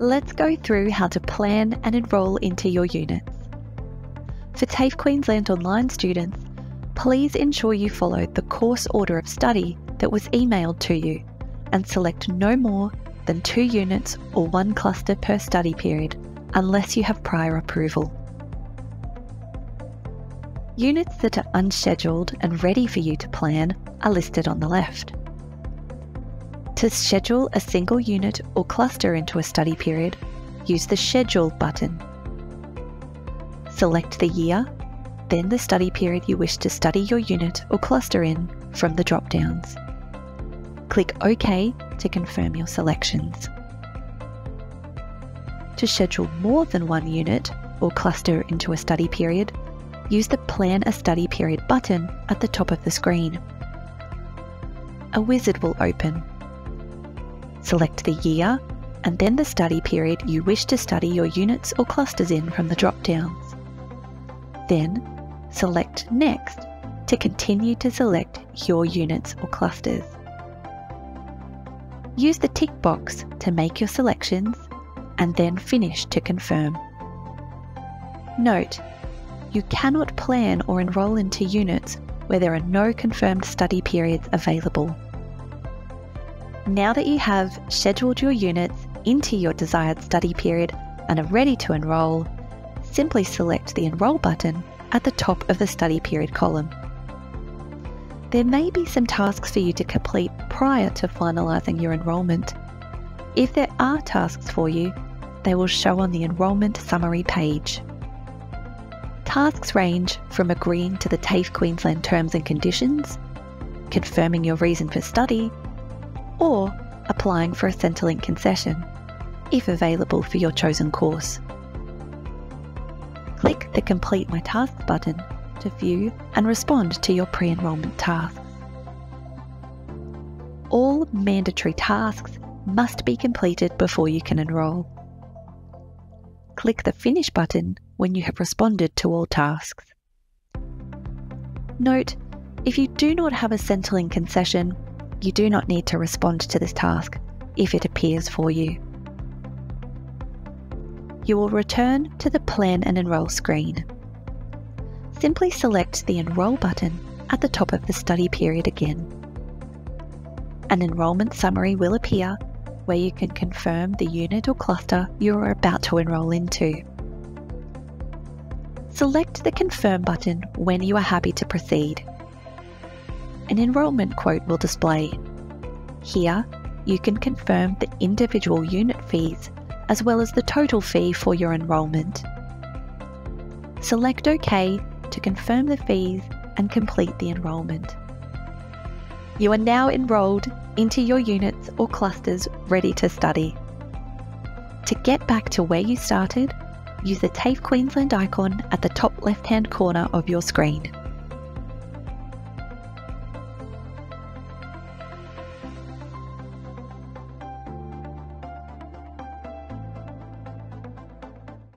Let's go through how to plan and enrol into your units. For TAFE Queensland Online students, please ensure you follow the course order of study that was emailed to you and select no more than two units or one cluster per study period unless you have prior approval. Units that are unscheduled and ready for you to plan are listed on the left. To schedule a single unit or cluster into a study period, use the Schedule button. Select the year, then the study period you wish to study your unit or cluster in from the drop-downs. Click OK to confirm your selections. To schedule more than one unit or cluster into a study period, use the Plan a Study Period button at the top of the screen. A wizard will open Select the year and then the study period you wish to study your units or clusters in from the drop-downs. Then select Next to continue to select your units or clusters. Use the tick box to make your selections and then Finish to confirm. Note, you cannot plan or enrol into units where there are no confirmed study periods available. Now that you have scheduled your units into your desired study period and are ready to enrol, simply select the Enrol button at the top of the study period column. There may be some tasks for you to complete prior to finalising your enrolment. If there are tasks for you, they will show on the enrolment summary page. Tasks range from agreeing to the TAFE Queensland terms and conditions, confirming your reason for study, or applying for a Centrelink concession, if available for your chosen course. Click the Complete My Tasks button to view and respond to your pre-enrolment tasks. All mandatory tasks must be completed before you can enrol. Click the Finish button when you have responded to all tasks. Note, if you do not have a Centrelink concession, you do not need to respond to this task if it appears for you. You will return to the Plan and Enrol screen. Simply select the Enrol button at the top of the study period again. An enrolment summary will appear where you can confirm the unit or cluster you are about to enrol into. Select the Confirm button when you are happy to proceed an enrolment quote will display. Here, you can confirm the individual unit fees as well as the total fee for your enrolment. Select OK to confirm the fees and complete the enrolment. You are now enrolled into your units or clusters ready to study. To get back to where you started, use the TAFE Queensland icon at the top left hand corner of your screen.